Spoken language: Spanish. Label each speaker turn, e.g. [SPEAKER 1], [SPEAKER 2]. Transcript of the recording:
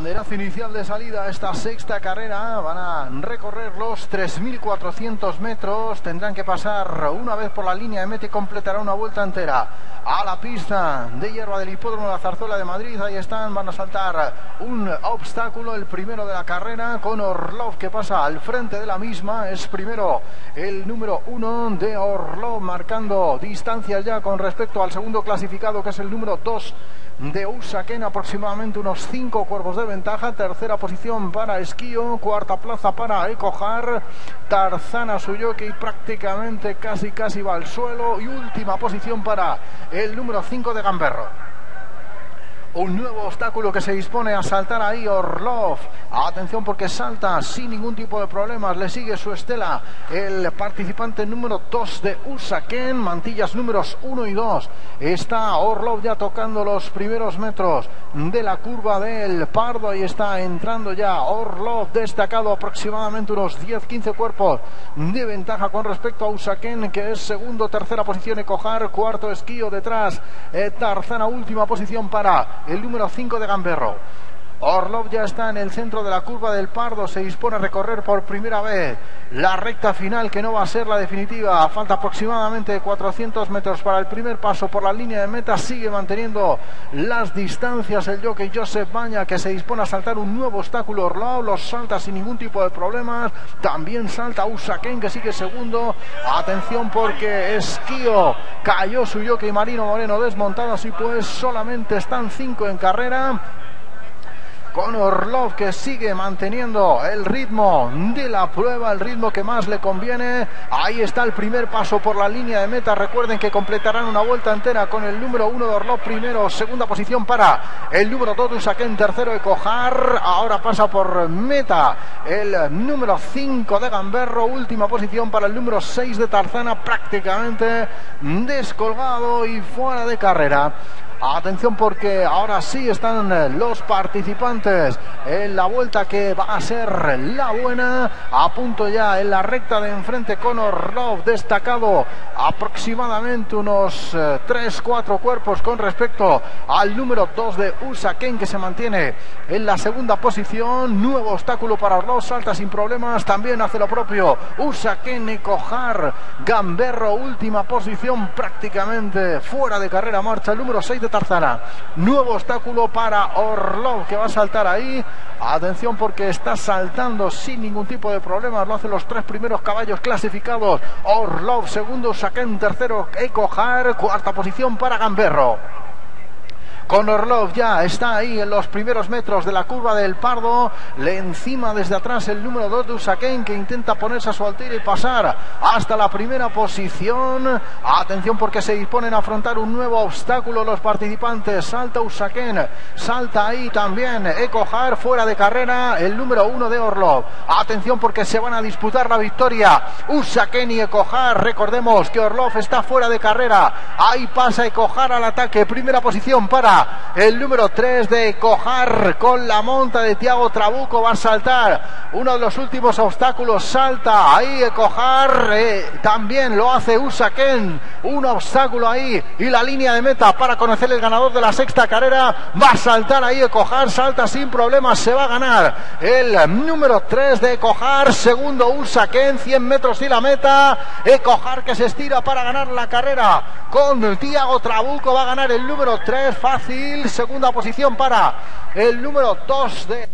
[SPEAKER 1] Banderazo inicial de salida a esta sexta carrera. Van a recorrer los 3.400 metros. Tendrán que pasar una vez por la línea de meta y completará una vuelta entera a la pista de hierba del hipódromo de la Zarzuela de Madrid. Ahí están, van a saltar un obstáculo, el primero de la carrera, con Orlov que pasa al frente de la misma. Es primero el número uno de Orlov, marcando distancias ya con respecto al segundo clasificado, que es el número dos de Usaken, aproximadamente unos cinco cuerpos de ventaja. Tercera posición para Esquío, cuarta plaza para Ecojar, Tarzana Suyoki prácticamente casi casi va al suelo y última posición para el número 5 de Gamberro. Un nuevo obstáculo que se dispone a saltar ahí Orlov. Atención porque salta sin ningún tipo de problemas. Le sigue su estela el participante número 2 de Usaken. Mantillas números 1 y 2. Está Orlov ya tocando los primeros metros de la curva del Pardo. Ahí está entrando ya Orlov destacado aproximadamente unos 10-15 cuerpos de ventaja con respecto a Usaken que es segundo, tercera posición Ecojar, cuarto esquío detrás. Eh, Tarzana última posición para el número 5 de Gamberro. Orlov ya está en el centro de la curva del Pardo, se dispone a recorrer por primera vez la recta final que no va a ser la definitiva. Falta aproximadamente 400 metros para el primer paso por la línea de meta. Sigue manteniendo las distancias el jockey Joseph Baña que se dispone a saltar un nuevo obstáculo. Orlov los salta sin ningún tipo de problemas. También salta Usaken que sigue segundo. Atención porque Esquío cayó su jockey Marino Moreno desmontado. Así pues solamente están cinco en carrera con Orlov que sigue manteniendo el ritmo de la prueba, el ritmo que más le conviene. Ahí está el primer paso por la línea de meta. Recuerden que completarán una vuelta entera con el número uno de Orlov primero, segunda posición para el número dos de Usaquén, tercero de Cojar. Ahora pasa por meta el número 5 de Gamberro, última posición para el número 6 de Tarzana, prácticamente descolgado y fuera de carrera. Atención porque ahora sí están eh, los participantes en la vuelta que va a ser la buena. A punto ya en la recta de enfrente con Orlov destacado aproximadamente unos 3-4 eh, cuerpos con respecto al número 2 de Usaken que se mantiene en la segunda posición. Nuevo obstáculo para Orlov, salta sin problemas, también hace lo propio Usaken y Cojar. Gamberro, última posición prácticamente fuera de carrera marcha el número 6 de Tarzana. Nuevo obstáculo para Orlov que va a saltar ahí. Atención porque está saltando sin ningún tipo de problemas. Lo hacen los tres primeros caballos clasificados. Orlov segundo, Saken tercero, Ecojar. Cuarta posición para Gamberro. Con Orlov ya está ahí en los primeros metros de la curva del Pardo. Le encima desde atrás el número 2 de Usaquén que intenta ponerse a su altura y pasar hasta la primera posición. Atención porque se disponen a afrontar un nuevo obstáculo los participantes. Salta Usaquén, salta ahí también Ecojar fuera de carrera el número 1 de Orlov. Atención porque se van a disputar la victoria. Usaquén y Ecojar. Recordemos que Orlov está fuera de carrera. Ahí pasa Ecojar al ataque. Primera posición para el número 3 de Cojar con la monta de Tiago Trabuco. Va a saltar uno de los últimos obstáculos. Salta ahí Cojar. Eh, también lo hace Usaken. Un obstáculo ahí y la línea de meta para conocer el ganador de la sexta carrera. Va a saltar ahí Cojar. Salta sin problemas. Se va a ganar el número 3 de Cojar. Segundo Usaken. 100 metros y la meta. Cojar que se estira para ganar la carrera con Tiago Trabuco. Va a ganar el número 3 fácil. Segunda posición para el número 2 de